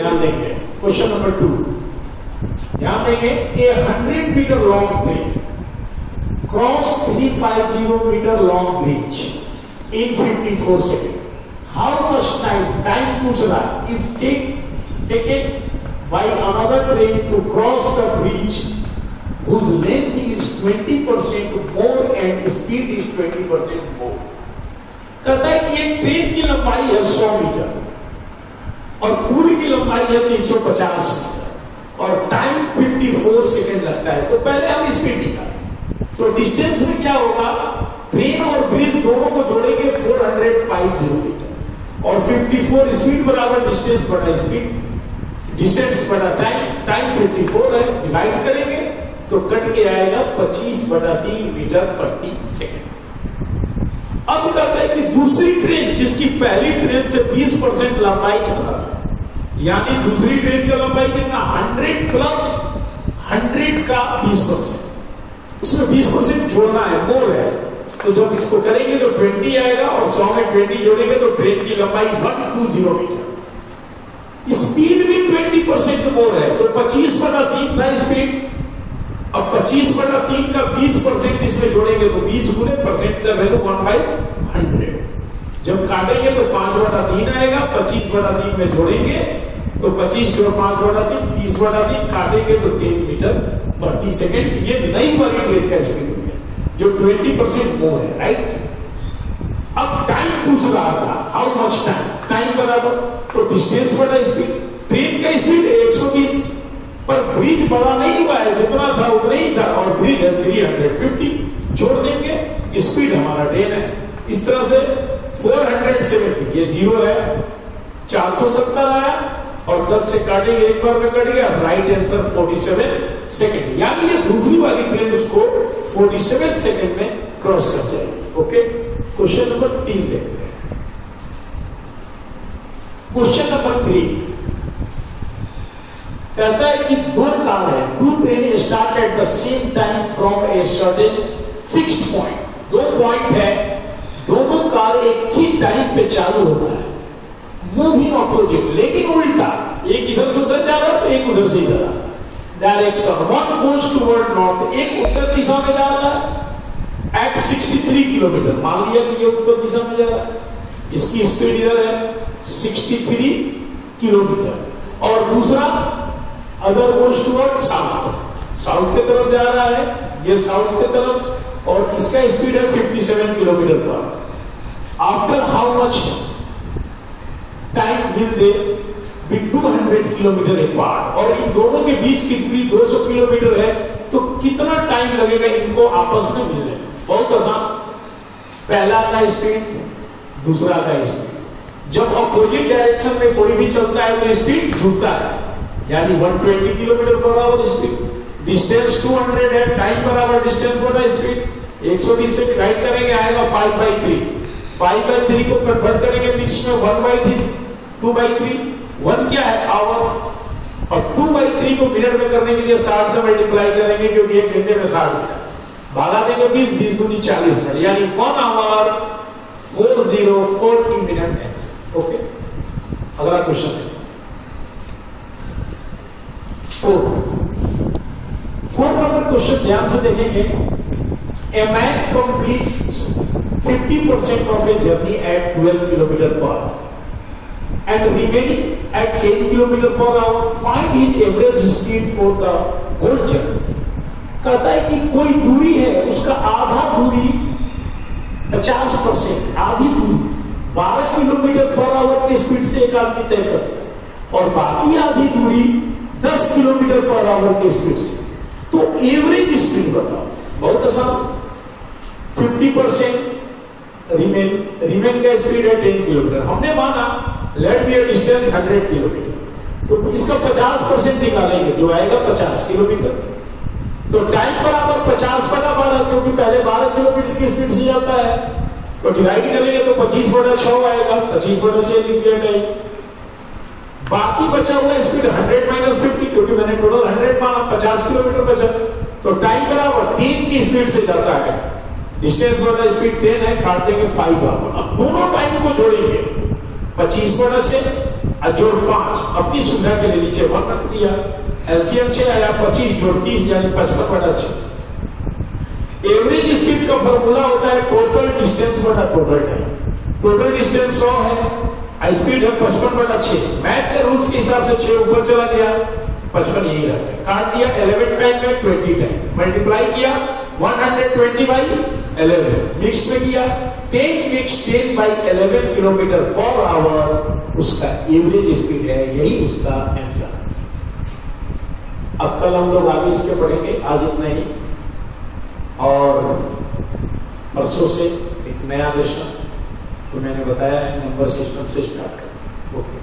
ध्यान देंगे। Question number two ध्यान देंगे a hundred metre long bridge cross three five zero metre long bridge in fifty four second how much time time पूछ रहा is take taken by another train to cross the bridge whose length is 20% more and speed is 20% more. कहता है कि एक train की लंबाई है 100 metre और पुल की लंबाई है 350 मीटर और टाइम 54 सेकेंड लगता है। तो पहले हम स्पीड निकालें। तो डिस्टेंस में क्या होगा? ट्रेन और ब्रिज दोनों को जोड़ेंगे 450 मीटर और 54 स्पीड बराबर डिस्टेंस बड़ा स्पीड डिस्टेंस बड़ा टाइम टाइम 54 है। डिवाइड करेंगे तो कट के आएगा 25 बटा तीन मीटर प्रति सेकेंड अब कहता है कि दूसरी ट्रेन जिसकी पहली ट्रेन से 20 परसेंट लंबाई ज़्यादा यानी दूसरी ट्रेन का लंबाई कितना? 100 प्लस 100 का 20 परसेंट। उसमें 20 परसेंट जोड़ना है मोर है। तो जब इसको करेंगे तो 20 आएगा और 100 में 20 जोड़ेंगे तो ट्रेन की लंबाई 120 मीटर। स्पीड भी 20 परसेंट मोर है तो 25 बटा तीन था स्पीड। अब 25 बटा तीन का 20 परसेंट इसमें जोड़ेंगे तो 20 गुने परसेंट का वैल्यू वन बाई हंड्रेड। जब काटेंगे तो पाँच बटा तीन आएगा 25 बटा तीन में जोड़ेंगे तो 25 जोड़ पाँच बटा तीन, तीस बटा तीन, काटेंगे तो तीन मीटर प्रति सेकेंड। ये नई वाली ट्रेन का स्पीड जो 20 परसेंट मोर है राइट अब टाइम पूछ रहा था हाउ मच टाइम टाइम बराबर तो डिस्टेंस बड़ा स्पीड ट्रेन का स्पीड 120 पर ब्रिज बड़ा नहीं हुआ है, जितना स्पीड हमारा ट्रेन है। इस तरह से 470 ये ज़ीरो है 470 आया और 10 से काटेंगे एक बार में कट गया। राइट आंसर 47 सेकंड यानी ये दूसरी वाली ट्रेन उसको 47 सेकंड में क्रॉस कर जाएगी। ओके क्वेश्चन नंबर तीन देखते हैं। क्वेश्चन नंबर थ्री कहता है कि दो कार है। Two train start at the same time from a certain fixed point दो पॉइंट है, दोनों कार एक ही टाइम पे चालू होता है। मूविंग ऑपोजिट लेकिन उल्टा, एक इधर से उधर जा रहा है, एक उधर से इधर direction one goes toward north एक उत्तर दिशा में जा रहा है। एट 63 किलोमीटर मान लिया कि ये उत्तर दिशा में जा रहा है। इसकी स्पीड इधर है 63 किलोमीटर और दूसरा other goes toward south south की तरफ़ जा रहा है, ये साउथ की तरफ़। और इसका स्पीड है 57 किलोमीटर पर after how much time will they be 200 kilometre apart और इन दोनों के बीच की दूरी 200 किलोमीटर है? तो कितना टाइम लगेगा इनको आपस में मिलने बहुत आसान। पहला का स्पीड दूसरा का स्पीड जब अपोजिट डायरेक्शन में कोई भी चलता है तो स्पीड जुड़ता है। यानी 120 kilometre per our speed distance 200 है टाइम बराबर डिस्टेंस बटा स्पीड 120 से डिवाइड करेंगे, आएगा 5 by three five by three को कन्वर्ट करेंगे मिक्स में one by three two by three one क्या है? आवर और टू बाई थ्री को मिनट में करने के लिए साठ से मल्टीप्लाई करेंगे, क्योंकि एक घंटे में साठ मिनट भागा देंगे बीस बीस दूनी चालीस मिनट यानी one hour four zero forty minute okay अगला क्वेश्चन है। फोर फोर नंबर क्वेश्चन ध्यान से देखेंगे। A man completes 50% of a journey at 12 km per hour. And remaining at 10 km per hour, find his average speed for the whole journey. कहता है कि कोई दूरी है, उसका आधा दूरी 50 परसेंट, आधी दूरी 12 किलोमीटर पर आवर की स्पीड से एक आदमी तय करता है। और बाकी आधी दूरी 10 किलोमीटर पर आवर की स्पीड से। तो एवरेज स्पीड बताओ बहुत आसान। 50 परसेंट रिमेन रिमेन का स्पीड है 10 किलोमीटर हमने माना लेट बी डिस्टेंस 100 किलोमीटर तो इसका 50 परसेंट निकालेंगे, जो आएगा 50 किलोमीटर तो टाइम बराबर 50 बटा बारह क्योंकि पहले 12 किलोमीटर की स्पीड से जाता है। तो डिवाइड करेंगे तो 25 बटा छह आएगा 25 बटा छह लिख दिया टाइम बाकी बचा हुआ स्पीड 100 माइनस फिफ्टी क्योंकि मैंने टोटल 100 माना 50 किलोमीटर बचा। तो टाइम बराबर तीन की स्पीड से जाता है। डिस्टेंस वाला स्पीड टेन है काट देंगे फाइव अब दोनों टाइम को जोड़ेंगे। पच्चीस बटा छह और जोड़ पाँच। अपनी सुविधा के लिए नीचे वन रख दिया। एलसीएम छह आया, पच्चीस जोड़ तीस, यानी पचपन बटा छह। एवरेज स्पीड का फॉर्मूला होता है टोटल डिस्टेंस बटा टोटल टाइम टोटल डिस्टेंस सौ है। स्पीड है पचपन बटा छह मैथ के रूल्स के हिसाब से छह ऊपर चला गया, पचपन यही रहता है काट दिया इलेवन टाइम में ट्वेंटी टाइम मल्टीप्लाई किया 120 बाई 11 मिक्स में किया 10 mix 10 by 11 kilometre per hour उसका एवरेज स्पीड है, यही उसका आंसर अब कल हम लोग आगे इसके पढ़ेंगे, आज इतना ही। और परसों से एक नया लेसन तो मैंने बताया नंबर सिस्टम से स्टार्ट करें। ओके।